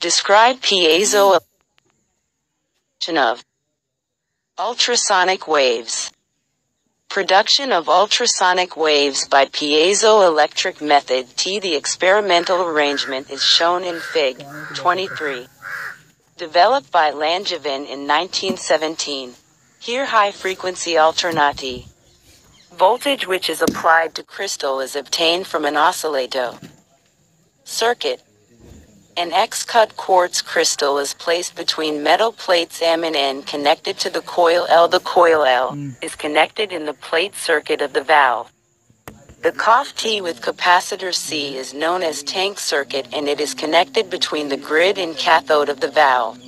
Describe piezo of ultrasonic waves. Production of ultrasonic waves by piezoelectric method T. The experimental arrangement is shown in Fig. 23. Developed by Langevin in 1917. Here high frequency alternati. Voltage which is applied to crystal is obtained from an oscillator. Circuit. An X-cut quartz crystal is placed between metal plates M and N connected to the coil L. The coil L hmm. is connected in the plate circuit of the valve. The COF T with capacitor C is known as tank circuit and it is connected between the grid and cathode of the valve.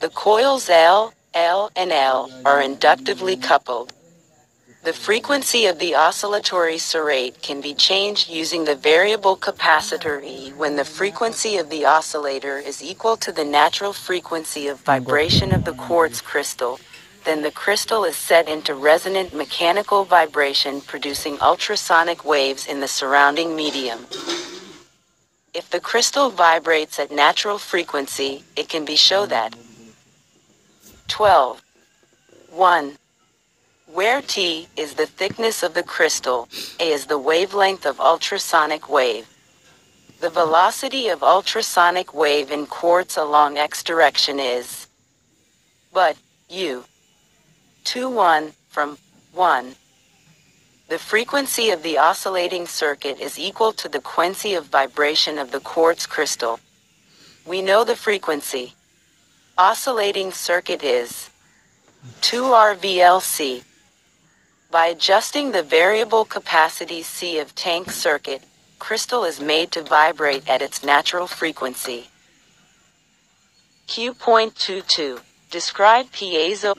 The coils L, L, and L are inductively coupled. The frequency of the oscillatory serrate can be changed using the variable capacitor E when the frequency of the oscillator is equal to the natural frequency of vibration of the quartz crystal. Then the crystal is set into resonant mechanical vibration producing ultrasonic waves in the surrounding medium. If the crystal vibrates at natural frequency, it can be shown that 12. 1 where T is the thickness of the crystal, A is the wavelength of ultrasonic wave. The velocity of ultrasonic wave in quartz along x direction is but u 2 1 from 1. The frequency of the oscillating circuit is equal to the frequency of vibration of the quartz crystal. We know the frequency. Oscillating circuit is 2 RVLC. By adjusting the variable capacity C of tank circuit, crystal is made to vibrate at its natural frequency. Q.22. Describe piezo